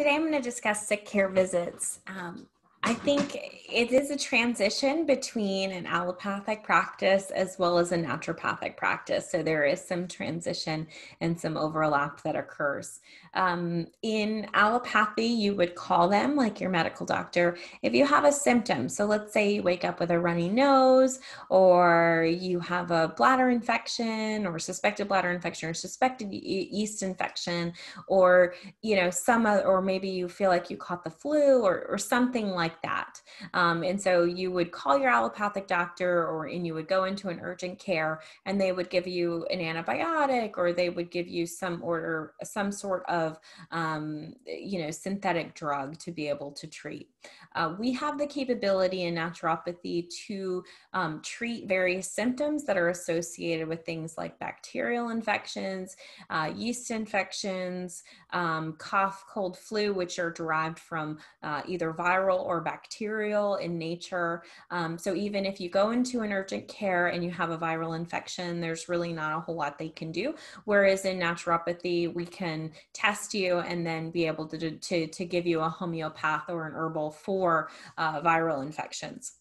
Today I'm going to discuss sick care visits. Um, I think it is a transition between an allopathic practice as well as a naturopathic practice. So there is some transition and some overlap that occurs. Um, in allopathy, you would call them like your medical doctor if you have a symptom. So let's say you wake up with a runny nose, or you have a bladder infection, or suspected bladder infection, or suspected yeast infection, or you know some, or maybe you feel like you caught the flu, or, or something like that. Um, and so you would call your allopathic doctor, or and you would go into an urgent care, and they would give you an antibiotic, or they would give you some order, some sort of of um, you know synthetic drug to be able to treat. Uh, we have the capability in naturopathy to um, treat various symptoms that are associated with things like bacterial infections, uh, yeast infections, um, cough, cold, flu, which are derived from uh, either viral or bacterial in nature. Um, so even if you go into an urgent care and you have a viral infection, there's really not a whole lot they can do. Whereas in naturopathy, we can test you and then be able to, to, to give you a homeopath or an herbal for uh, viral infections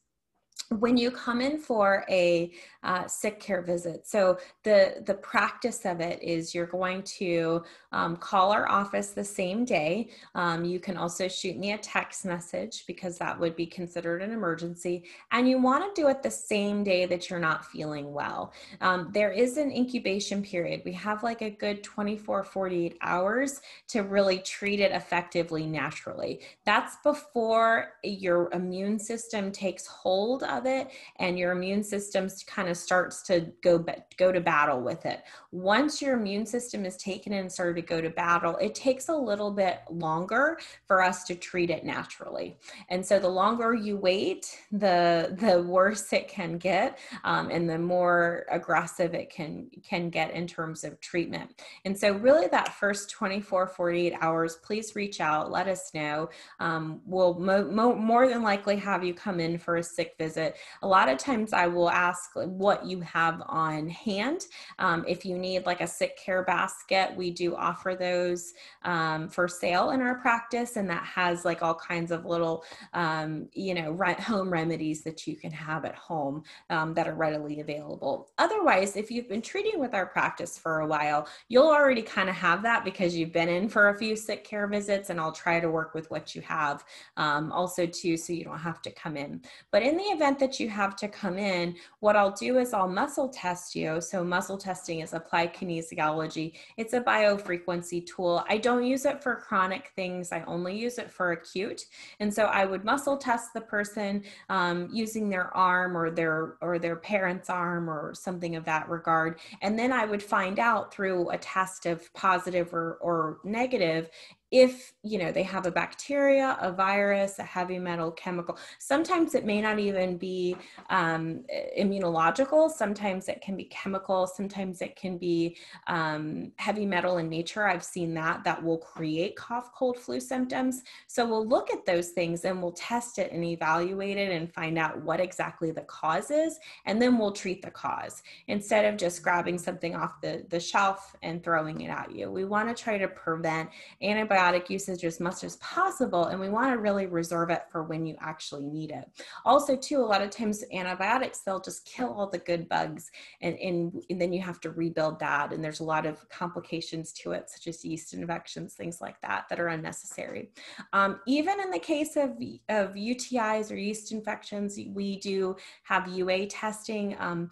when you come in for a uh, sick care visit. So the the practice of it is you're going to um, call our office the same day. Um, you can also shoot me a text message because that would be considered an emergency. And you want to do it the same day that you're not feeling well. Um, there is an incubation period. We have like a good 24 48 hours to really treat it effectively naturally. That's before your immune system takes hold of it and your immune system kind of starts to go go to battle with it. Once your immune system is taken and started to go to battle it takes a little bit longer for us to treat it naturally. And so the longer you wait the the worse it can get um, and the more aggressive it can can get in terms of treatment. And so really that first 24 48 hours please reach out let us know. Um, we'll mo- mo- more than likely have you come in for a sick visit a lot of times I will ask what you have on hand. Um, if you need like a sick care basket, we do offer those um, for sale in our practice, and that has like all kinds of little, um, you know, home remedies that you can have at home um, that are readily available. Otherwise, if you've been treating with our practice for a while, you'll already kind of have that because you've been in for a few sick care visits, and I'll try to work with what you have um, also too, so you don't have to come in. But in the event that you have to come in, what I'll do is I'll muscle test you. So muscle testing is applied kinesiology. It's a biofrequency tool. I don't use it for chronic things. I only use it for acute. And so I would muscle test the person um, using their arm or their or their parent's arm or something of that regard. And then I would find out through a test of positive or, or negative if you know they have a bacteria a virus a heavy metal chemical sometimes it may not even be um, immunological. Sometimes it can be chemical. Sometimes it can be um, heavy metal in nature. I've seen that that will create cough cold flu symptoms. So we'll look at those things and we'll test it and evaluate it and find out what exactly the cause is and then we'll treat the cause. Instead of just grabbing something off the, the shelf and throwing it at you we want to try to prevent antibiotics antibiotic usage as much as possible and we want to really reserve it for when you actually need it. Also too a lot of times antibiotics they'll just kill all the good bugs and, and, and then you have to rebuild that and there's a lot of complications to it such as yeast infections things like that that are unnecessary. Um, even in the case of, of utis or yeast infections we do have ua testing. Um,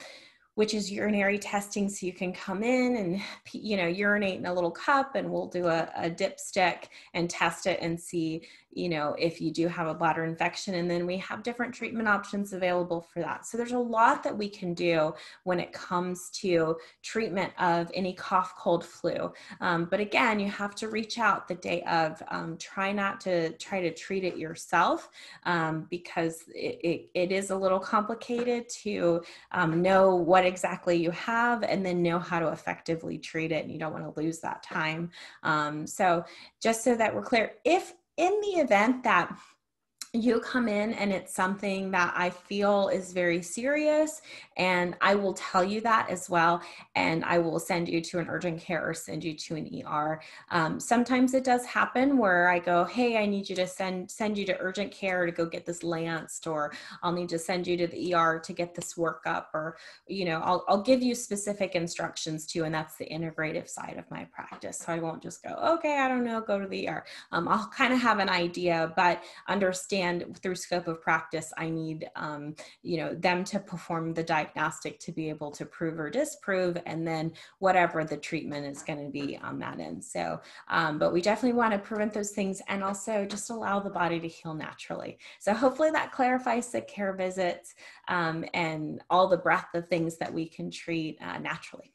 which is urinary testing. So you can come in and, you know, urinate in a little cup and we'll do a, a dipstick and test it and see, you know, if you do have a bladder infection. And then we have different treatment options available for that. So there's a lot that we can do when it comes to treatment of any cough, cold, flu. Um, but again, you have to reach out the day of. Um, try not to try to treat it yourself um, because it, it, it is a little complicated to um, know what exactly you have and then know how to effectively treat it and you don't want to lose that time. Um, so just so that we're clear if in the event that you come in and it's something that I feel is very serious, and I will tell you that as well. And I will send you to an urgent care or send you to an ER. Um, sometimes it does happen where I go, "Hey, I need you to send send you to urgent care to go get this lanced, or I'll need to send you to the ER to get this workup, or you know, I'll I'll give you specific instructions too." And that's the integrative side of my practice. So I won't just go, "Okay, I don't know, go to the ER." Um, I'll kind of have an idea, but understand understand through scope of practice, I need, um, you know, them to perform the diagnostic to be able to prove or disprove, and then whatever the treatment is going to be on that end. So, um, but we definitely want to prevent those things and also just allow the body to heal naturally. So hopefully that clarifies the care visits um, and all the breadth of things that we can treat uh, naturally.